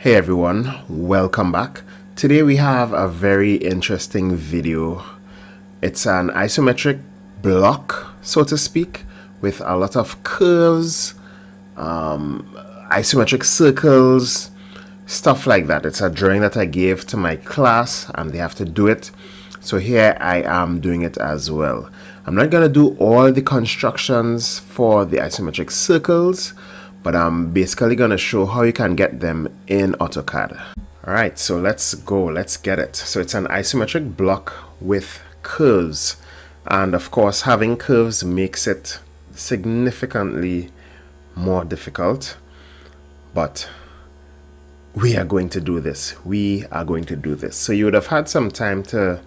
Hey everyone, welcome back. Today we have a very interesting video. It's an isometric block, so to speak, with a lot of curves, um, isometric circles, stuff like that. It's a drawing that I gave to my class and they have to do it. So here I am doing it as well. I'm not going to do all the constructions for the isometric circles, but I'm basically to show how you can get them in AutoCAD. Alright, so let's go, let's get it. So it's an isometric block with curves. And of course, having curves makes it significantly more difficult. But we are going to do this. We are going to do this. So you would have had some time to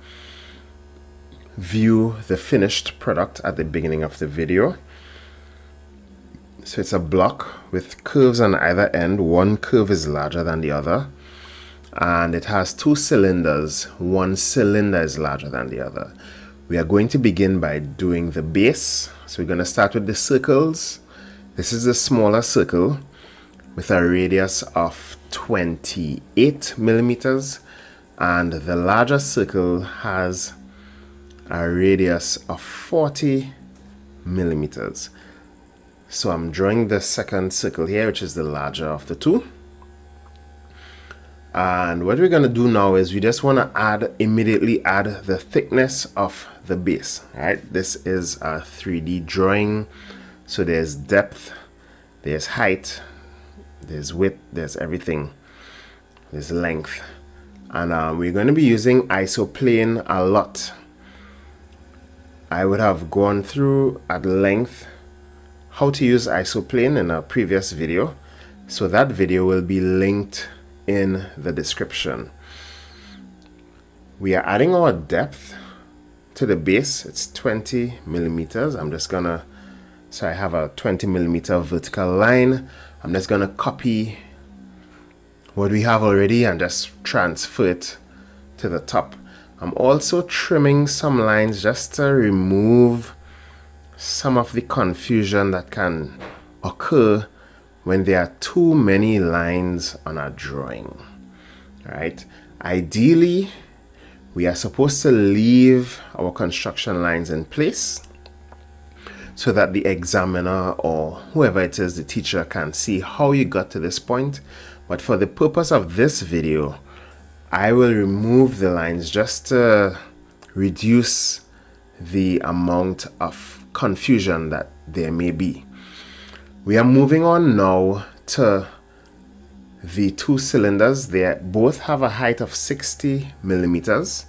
view the finished product at the beginning of the video. So it's a block with curves on either end. One curve is larger than the other. And it has two cylinders. One cylinder is larger than the other. We are going to begin by doing the base. So we're going to start with the circles. This is the smaller circle with a radius of 28 millimeters. And the larger circle has a radius of 40 millimeters. So I'm drawing the second circle here, which is the larger of the two. And what we're going to do now is we just want to add, immediately add the thickness of the base, right? This is a 3D drawing. So there's depth, there's height, there's width, there's everything. There's length. And uh, we're going to be using isoplane a lot. I would have gone through at length how to use isoplane in a previous video. So that video will be linked in the description. We are adding our depth to the base. It's 20 millimeters. I'm just gonna so I have a 20 millimeter vertical line. I'm just gonna copy what we have already and just transfer it to the top. I'm also trimming some lines just to remove some of the confusion that can occur when there are too many lines on a drawing. Right? Ideally, we are supposed to leave our construction lines in place so that the examiner or whoever it is, the teacher can see how you got to this point. But for the purpose of this video, I will remove the lines just to reduce the amount of confusion that there may be. We are moving on now to the two cylinders. They both have a height of 60 millimeters.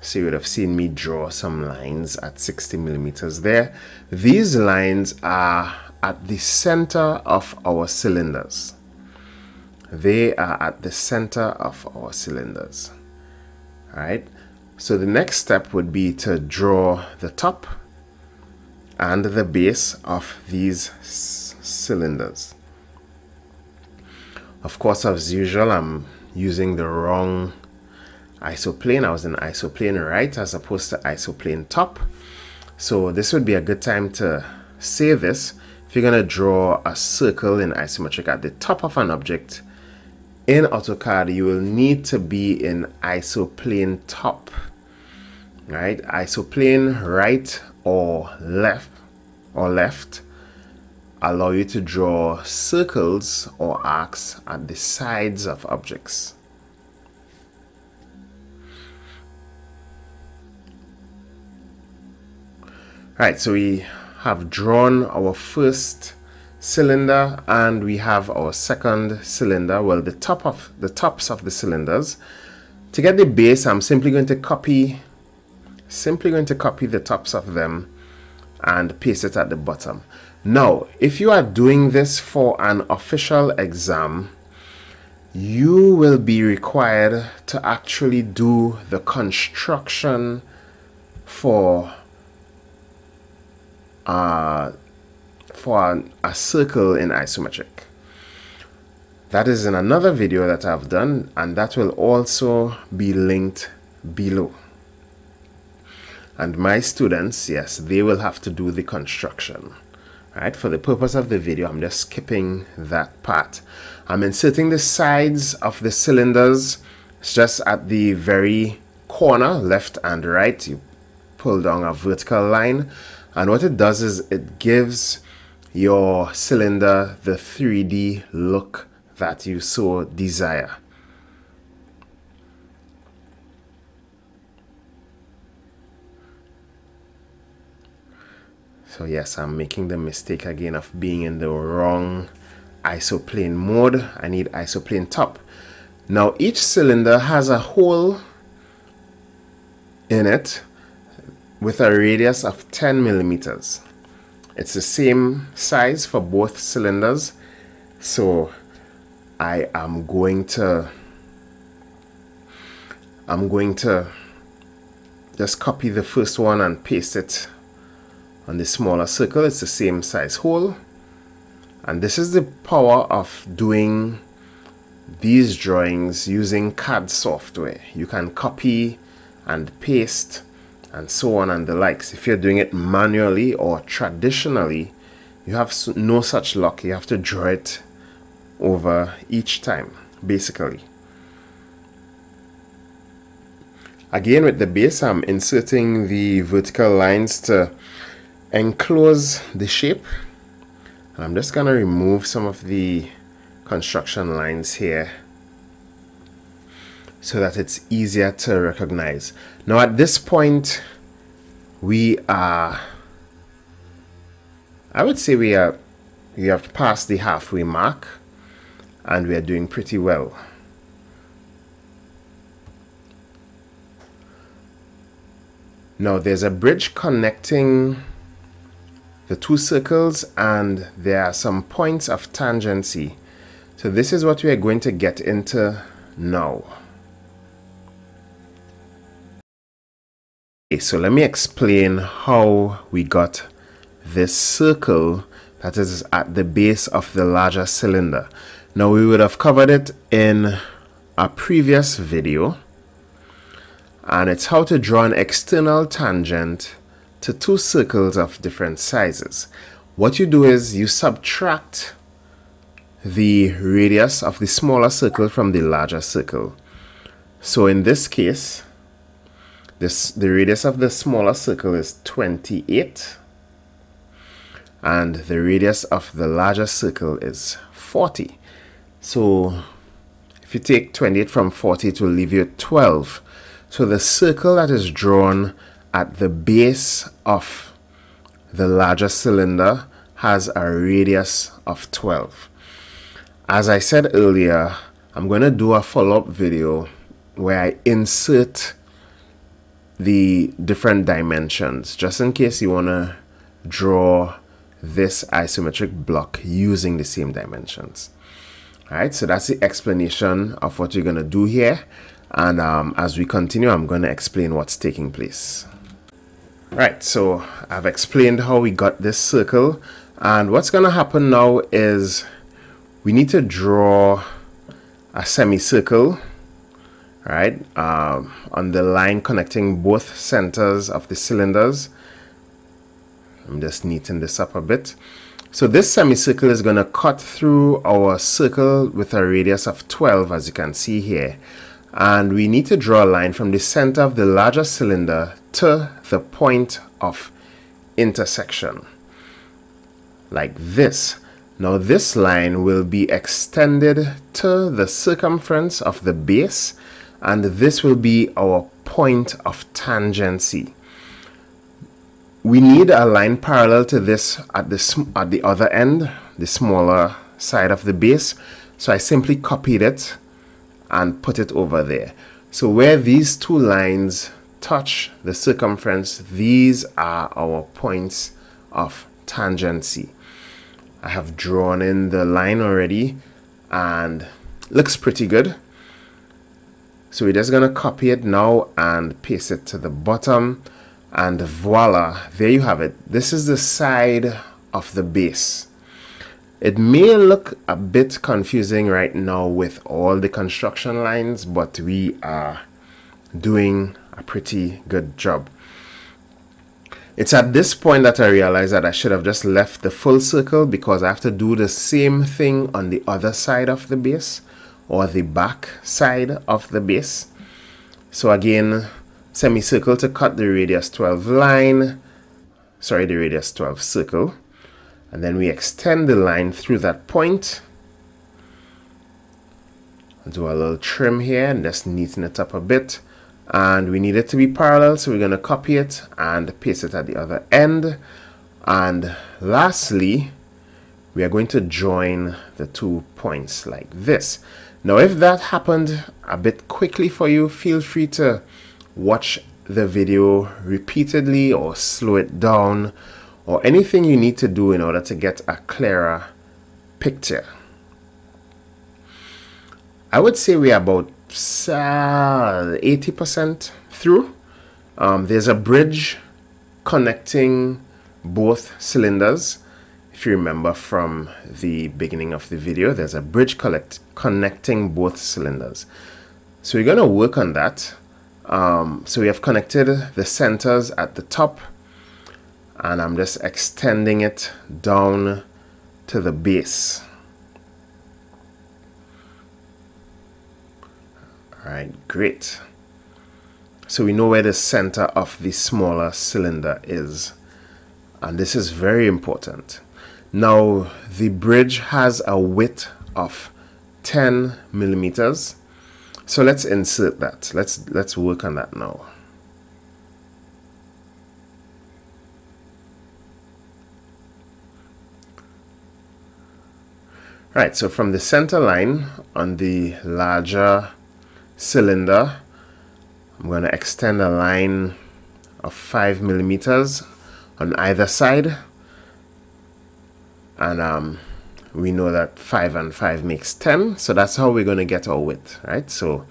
So you would have seen me draw some lines at 60 millimeters there. These lines are at the center of our cylinders. They are at the center of our cylinders. All right. So the next step would be to draw the top and the base of these cylinders. Of course, as usual, I'm using the wrong isoplane. I was in isoplane right as opposed to isoplane top. So this would be a good time to say this. If you're going to draw a circle in isometric at the top of an object in AutoCAD, you will need to be in isoplane top. Right? Isoplane right or left or left allow you to draw circles or arcs at the sides of objects. Right, so we have drawn our first cylinder and we have our second cylinder, well the top of the tops of the cylinders. To get the base, I'm simply going to copy simply going to copy the tops of them and paste it at the bottom. Now, if you are doing this for an official exam, you will be required to actually do the construction for uh, for a circle in isometric. That is in another video that I've done and that will also be linked below. And my students, yes, they will have to do the construction. Right, for the purpose of the video, I'm just skipping that part. I'm inserting the sides of the cylinders. It's just at the very corner, left and right. You pull down a vertical line. And what it does is it gives your cylinder the 3D look that you so desire. So yes, I'm making the mistake again of being in the wrong isoplane mode. I need isoplane top. Now each cylinder has a hole in it with a radius of 10 millimeters. It's the same size for both cylinders. So I am going to I'm going to just copy the first one and paste it on the smaller circle it's the same size hole. And this is the power of doing these drawings using CAD software. You can copy and paste and so on and the likes. If you're doing it manually or traditionally you have no such luck. You have to draw it over each time basically. Again with the base I'm inserting the vertical lines to enclose the shape. And I'm just gonna remove some of the construction lines here so that it's easier to recognize. Now at this point we are I would say we are we have passed the halfway mark and we are doing pretty well. Now there's a bridge connecting the two circles and there are some points of tangency. So this is what we are going to get into now. Okay, so let me explain how we got this circle that is at the base of the larger cylinder. Now we would have covered it in a previous video and it's how to draw an external tangent to two circles of different sizes. What you do is you subtract the radius of the smaller circle from the larger circle. So in this case, this the radius of the smaller circle is 28 and the radius of the larger circle is 40. So if you take 28 from 40, it will leave you 12. So the circle that is drawn at the base of the larger cylinder has a radius of 12. As I said earlier, I'm going to do a follow-up video where I insert the different dimensions just in case you want to draw this isometric block using the same dimensions. Alright, so that's the explanation of what you're going to do here. And um, as we continue, I'm going to explain what's taking place. Right, so I've explained how we got this circle and what's going to happen now is we need to draw a semicircle right um, on the line connecting both centers of the cylinders. I'm just neatening this up a bit. So this semicircle is going to cut through our circle with a radius of 12 as you can see here. And we need to draw a line from the center of the larger cylinder to the point of intersection. Like this. Now this line will be extended to the circumference of the base and this will be our point of tangency. We need a line parallel to this at the at the other end the smaller side of the base. So I simply copied it and put it over there. So where these two lines touch the circumference, these are our points of tangency. I have drawn in the line already and looks pretty good. So we're just going to copy it now and paste it to the bottom and voila, there you have it. This is the side of the base. It may look a bit confusing right now with all the construction lines, but we are doing a pretty good job. It's at this point that I realized that I should have just left the full circle because I have to do the same thing on the other side of the base or the back side of the base. So again, semicircle to cut the radius 12 line, sorry, the radius 12 circle. And then we extend the line through that point. Do a little trim here and just neaten it up a bit and we need it to be parallel so we're going to copy it and paste it at the other end. And lastly we are going to join the two points like this. Now if that happened a bit quickly for you feel free to watch the video repeatedly or slow it down or anything you need to do in order to get a clearer picture. I would say we are about 80% through. Um, there's a bridge connecting both cylinders. If you remember from the beginning of the video, there's a bridge collect connecting both cylinders. So we're going to work on that. Um, so we have connected the centers at the top and I'm just extending it down to the base. Alright, great. So we know where the center of the smaller cylinder is. And this is very important. Now, the bridge has a width of 10 millimeters. So let's insert that. Let's, let's work on that now. Right, so from the center line on the larger cylinder. I'm going to extend a line of 5 millimeters on either side. And um, we know that 5 and 5 makes 10 so that's how we're going to get our width right? So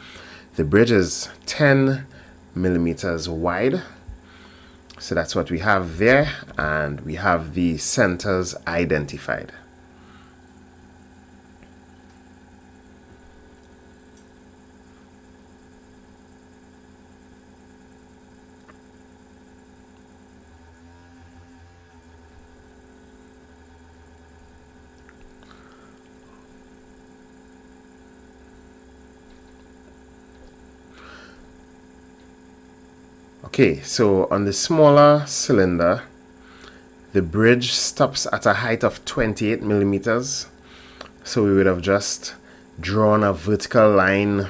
the bridge is 10 millimeters wide. So that's what we have there and we have the centers identified Okay, so on the smaller cylinder, the bridge stops at a height of 28 millimeters. So we would have just drawn a vertical line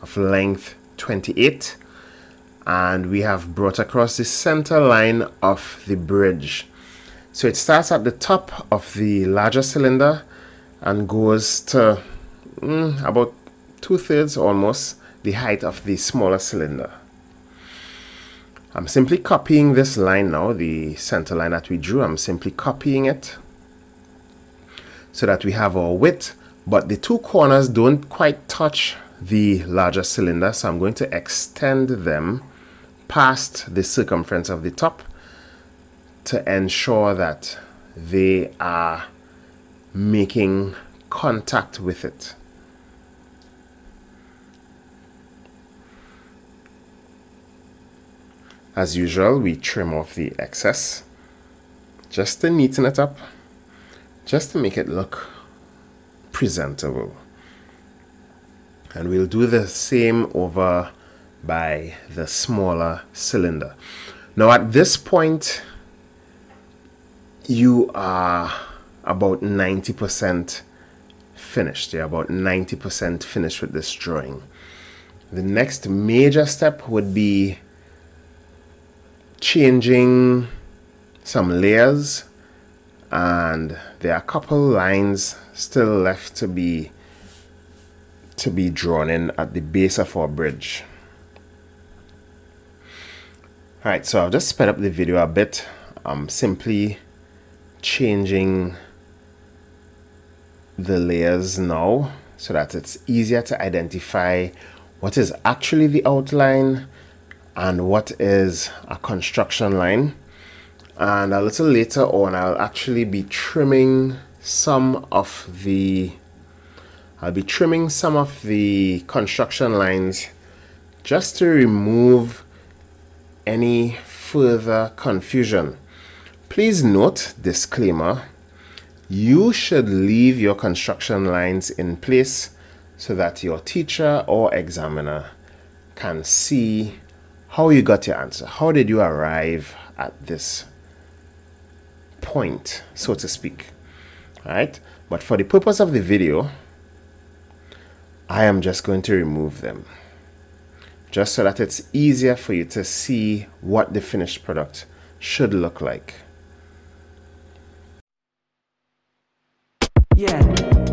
of length 28 and we have brought across the center line of the bridge. So it starts at the top of the larger cylinder and goes to mm, about two-thirds almost the height of the smaller cylinder. I'm simply copying this line now, the center line that we drew. I'm simply copying it so that we have our width, but the two corners don't quite touch the larger cylinder. So I'm going to extend them past the circumference of the top to ensure that they are making contact with it. As usual, we trim off the excess just to neaten it up, just to make it look presentable. And we'll do the same over by the smaller cylinder. Now at this point, you are about 90% finished. You're about 90% finished with this drawing. The next major step would be changing some layers and there are a couple lines still left to be to be drawn in at the base of our bridge. Alright so I've just sped up the video a bit. I'm simply changing the layers now so that it's easier to identify what is actually the outline and what is a construction line and a little later on I'll actually be trimming some of the I'll be trimming some of the construction lines just to remove any further confusion. Please note, disclaimer, you should leave your construction lines in place so that your teacher or examiner can see how you got your answer. How did you arrive at this point, so to speak? All right, but for the purpose of the video, I am just going to remove them just so that it's easier for you to see what the finished product should look like. Yeah.